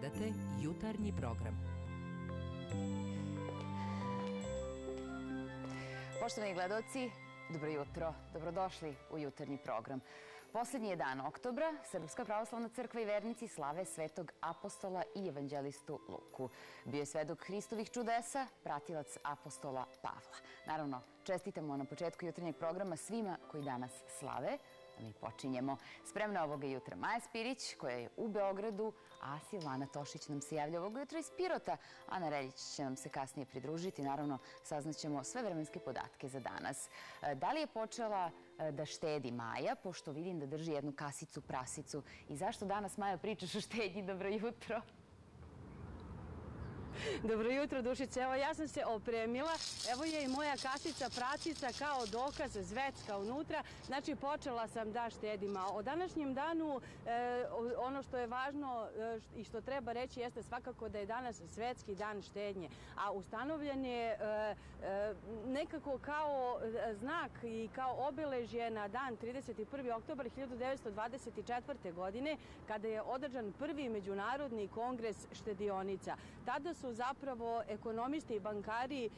Gledate jutarnji program. Poštovani gledoci, dobro jutro, dobrodošli u jutarnji program. Poslednji je dan oktobra, Srpska pravoslavna crkva i vernici slave svetog apostola i evanđelistu Luku. Bio je svedok Hristovih čudesa, pratilac apostola Pavla. Naravno, čestitamo na početku jutarnjeg programa svima koji danas slave, mi počinjemo. Spremna ovoga jutra Maja Spirić, koja je u Beogradu, a Silvana Tošić nam se javlja ovoga jutra iz Pirota. Ana Reljić će nam se kasnije pridružiti. Naravno, saznaćemo sve vremenske podatke za danas. E, da li je počela e, da štedi Maja, pošto vidim da drži jednu kasicu prasicu. I zašto danas, Maja, pričaš o štednji? Dobro jutro. Dobro jutro, Dušice. Evo, ja sam se opremila. Evo je i moja kasica, pracica kao dokaz, zvecka unutra. Znači, počela sam da štedim. A o današnjem danu, e, ono što je važno e, i što treba reći jeste svakako da je danas svetski dan štednje. A ustanovljen je e, e nekako kao e, znak i kao obeležje na dan 31. oktobar 1924. godine, kada je održan prvi međunarodni kongres štedionica. Tada su zapravo ekonomisti i bankari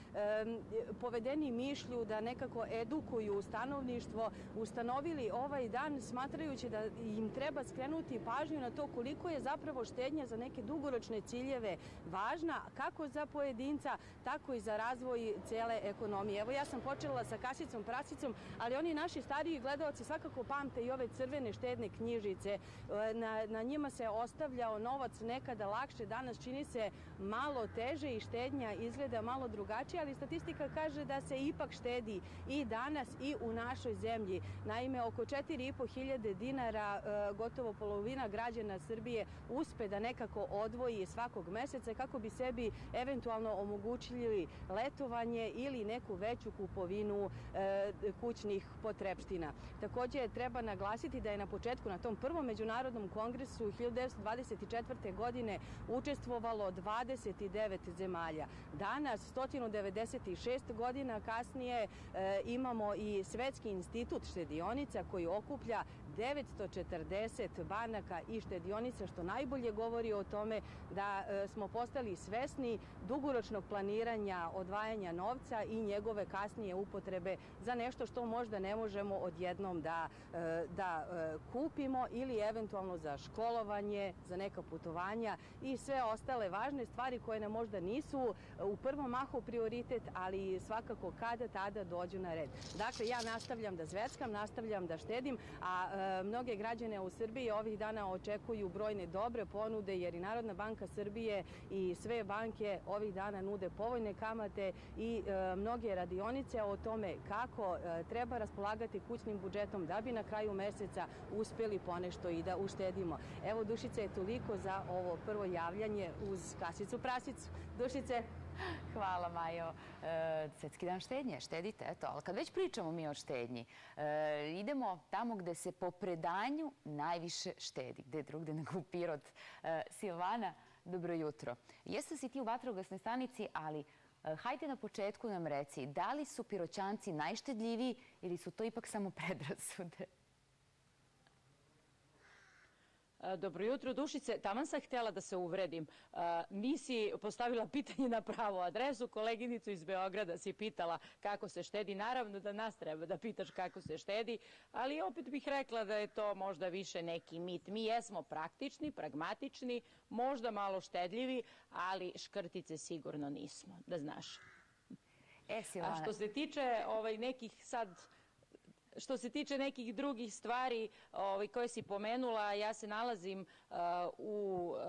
povedeni mišlju da nekako edukuju stanovništvo, ustanovili ovaj dan smatrajući da im treba skrenuti pažnju na to koliko je zapravo štednja za neke dugoročne ciljeve važna, kako za pojedinca, tako i za razvoj cele ekonomije. Evo ja sam počela sa kasicom, prasicom, ali oni naši stariji gledalci svakako pamte i ove crvene štedne knjižice. E, na, na njima se ostavljao novac nekada lakše, danas čini se malo teže i štednja izgleda malo drugačije, ali statistika kaže da se ipak štedi i danas i u našoj zemlji. Naime, oko 4,5 hiljade dinara e, gotovo polovina građana Srbije uspe da nekako odvoji svakog meseca kako bi sebi eventualno omogućili letovanje ili neku veću kupovinu e, kućnih potrepština. Takođe, treba naglasiti da je na početku na tom prvom međunarodnom kongresu 1924. godine učestvovalo 29 devet zemalja. Danas, 196 godina kasnije, e, imamo i Svetski institut štedionica koji okuplja 940 banaka i štedionica, što najbolje govori o tome da e, smo postali svesni dugoročnog planiranja odvajanja novca i njegove kasnije upotrebe za nešto što možda ne možemo odjednom da, e, da e, kupimo ili eventualno za školovanje, za neka putovanja i sve ostale važne stvari koje nam možda nisu u prvom mahu prioritet, ali svakako kada tada dođu na red. Dakle, ja nastavljam da zveckam, nastavljam da štedim, a mnoge građane u Srbiji ovih dana očekuju brojne dobre ponude jer i Narodna banka Srbije i sve banke ovih dana nude povoljne kamate i e, mnoge radionice o tome kako e, treba raspolagati kućnim budžetom da bi na kraju meseca uspeli ponešto i da uštedimo. Evo Dušica je toliko za ovo prvo javljanje uz kasicu prasicu. Dušice, Hvala, Majo. E, svetski dan štednje, štedite, eto. Ali kad već pričamo mi o štednji, e, idemo tamo gde se po predanju najviše štedi. Gde drugde nego u Pirot. E, Silvana, dobro jutro. Jeste si ti u vatrogasnoj stanici, ali e, hajde na početku nam reci, da li su piroćanci najštedljiviji ili su to ipak samo predrasude? E, dobro jutro, Dušice. Taman sam htjela da se uvredim. E, nisi postavila pitanje na pravu adresu. Koleginicu iz Beograda si pitala kako se štedi. Naravno da nas treba da pitaš kako se štedi, ali opet bih rekla da je to možda više neki mit. Mi jesmo praktični, pragmatični, možda malo štedljivi, ali škrtice sigurno nismo, da znaš. E, Silana. A što se tiče ovaj, nekih sad Što se tiče nekih drugih stvari ovaj, koje si pomenula, ja se nalazim uh, u uh,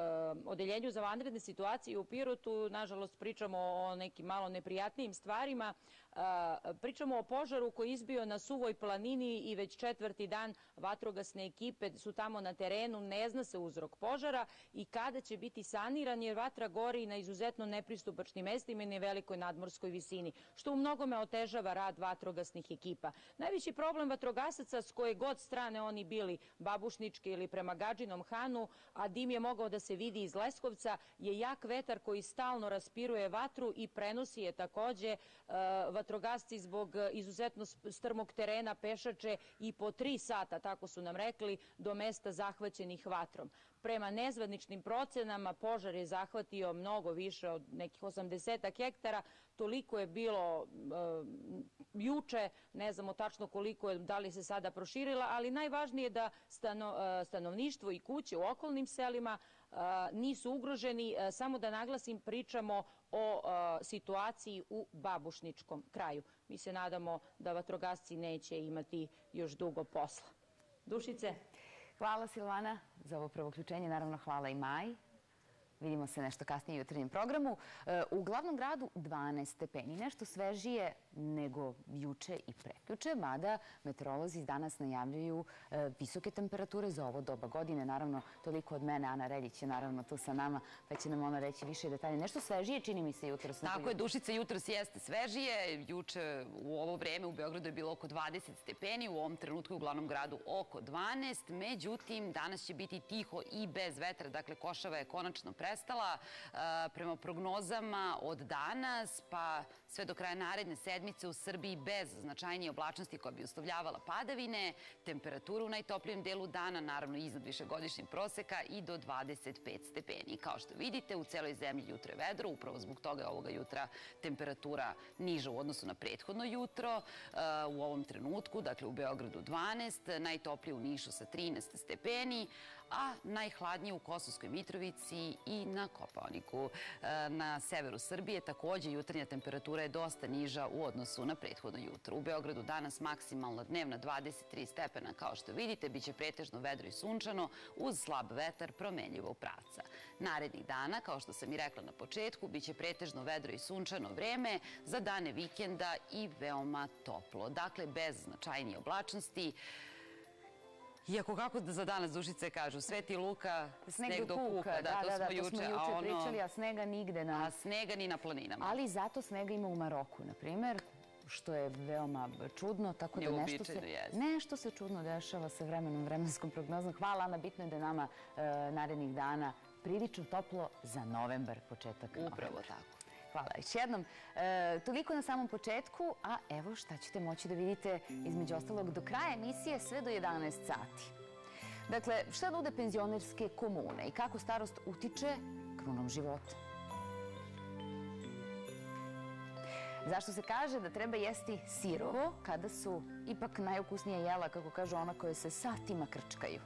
odeljenju za vanredne situacije u Pirotu. Nažalost, pričamo o nekim malo neprijatnijim stvarima. Pričamo o požaru koji izbio na Suvoj planini i već četvrti dan vatrogasne ekipe su tamo na terenu, ne zna se uzrok požara i kada će biti saniran jer vatra gori na izuzetno nepristupačnim mestima i na velikoj nadmorskoj visini, što u mnogome otežava rad vatrogasnih ekipa. Najveći problem vatrogasaca s koje god strane oni bili, babušnički ili prema Gađinom Hanu, a dim je mogao da se vidi iz Leskovca, je jak vetar koji stalno raspiruje vatru i prenosi je takođe uh, vatrogasci zbog e, izuzetno strmog terena pešače i po tri sata, tako su nam rekli, do mesta zahvaćenih vatrom. prema nezvaničnim procenama požar je zahvatio mnogo više od nekih 80 hektara, toliko je bilo juče, ne znamo tačno koliko je, da li se sada proširila, ali najvažnije je da stano, stanovništvo i kuće u okolnim selima nisu ugroženi. Samo da naglasim, pričamo o situaciji u Babušničkom kraju. Mi se nadamo da vatrogasci neće imati još dugo posla. Dušice? Hvala Silvana za ovo prvo ključenje. Naravno, hvala i Maji. Vidimo se nešto kasnije u jutarnjem programu. E, u glavnom gradu 12 stepeni, nešto svežije nego juče i preključe, mada meteorolozi danas najavljuju e, visoke temperature za ovo doba godine. Naravno, toliko od mene, Ana Reljić je naravno tu sa nama, pa će nam ona reći više detalje. Nešto svežije čini mi se jutro. Tako je, Dušica, jutro jeste svežije. Juče u ovo vreme u Beogradu je bilo oko 20 stepeni, u ovom trenutku u glavnom gradu oko 12. Međutim, danas će biti tiho i bez vetra, dakle košava je konačno pre prestala prema prognozama od danas pa sve do kraja naredne sedmice u Srbiji bez značajnije oblačnosti koja bi uslovljavala padavine, temperaturu u najtoplijem delu dana, naravno iznad višegodišnjeg proseka i do 25 stepeni. Kao što vidite, u celoj zemlji jutro je vedro, upravo zbog toga je ovoga jutra temperatura niža u odnosu na prethodno jutro. U ovom trenutku, dakle u Beogradu 12, najtoplije u Nišu sa 13 stepeni, a najhladnije u Kosovskoj Mitrovici i na Koponiku. E, na severu Srbije takođe jutarnja temperatura je dosta niža u odnosu na prethodno jutro. U Beogradu danas maksimalna dnevna 23 stepena. Kao što vidite, biće pretežno vedro i sunčano uz slab vetar promenljivog pravca. Narednih dana, kao što sam i rekla na početku, biće pretežno vedro i sunčano vreme za dane vikenda i veoma toplo. Dakle, bez značajnije oblačnosti. Iako kako da za danas dušice kažu, Sveti Luka, sneg, do kuka. Da, da, da, to smo juče pričali, a snega nigde. Na... A snega ni na planinama. Ali zato snega ima u Maroku, na primer što je veoma čudno, tako da nešto se, nešto se čudno dešava sa vremenom, vremenskom prognozom. Hvala, Ana, bitno je da nama e, narednih dana prilično toplo za novembar, početak Upravo tako. Hvala još jednom. E, toliko na samom početku, a evo šta ćete moći da vidite između ostalog do kraja emisije sve do 11 sati. Dakle, šta nude penzionerske komune i kako starost utiče krunom života? Zašto se kaže da treba jesti sirovo kada su ipak najukusnije jela, kako kažu ona koje se satima krčkaju?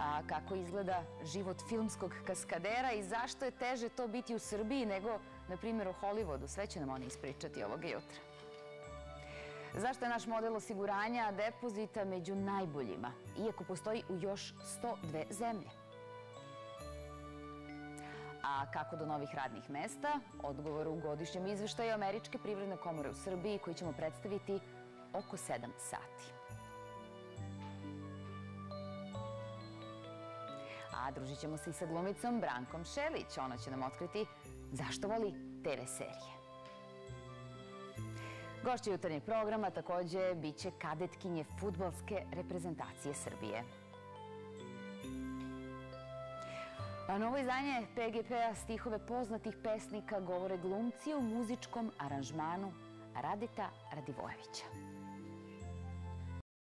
A kako izgleda život filmskog kaskadera i zašto je teže to biti u Srbiji nego, na primjer, u Hollywoodu. Sve će nam oni ispričati ovoga jutra. Zašto je naš model osiguranja depozita među najboljima, iako postoji u još 102 zemlje? A kako do novih radnih mesta? Odgovor u godišnjem izveštaju Američke privredne komore u Srbiji koji ćemo predstaviti oko 7 sati. A družit ćemo se i sa glumicom Brankom Šelić. Ona će nam otkriti zašto voli TV serije. Gošće jutarnjeg programa takođe biće kadetkinje futbolske reprezentacije Srbije. A novo izdanje PGP-a stihove poznatih pesnika govore glumci u muzičkom aranžmanu Radita Radivojevića.